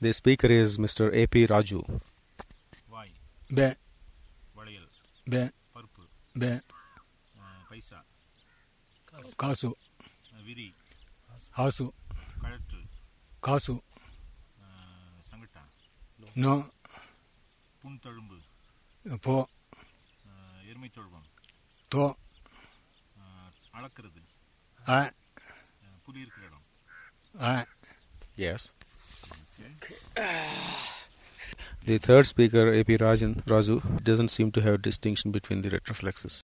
The speaker is Mr. A.P. Raju. வாய் பே வளையல் பே பருப்பு பே அஹ், பைசா காசு அஹ், விரி ஹாசு கழற்று காசு அஹ், சங்கட்டா நோ புன் தழும்பு போ அஹ், எருமை தொழுவம் தோ அஹ், அளக்கிறது ஆ அஹ், புலி இருக்கிற இடம் ஆ Yes. The third speaker, A.P. Rajan Raju, doesn't seem to have a distinction between the retroflexes.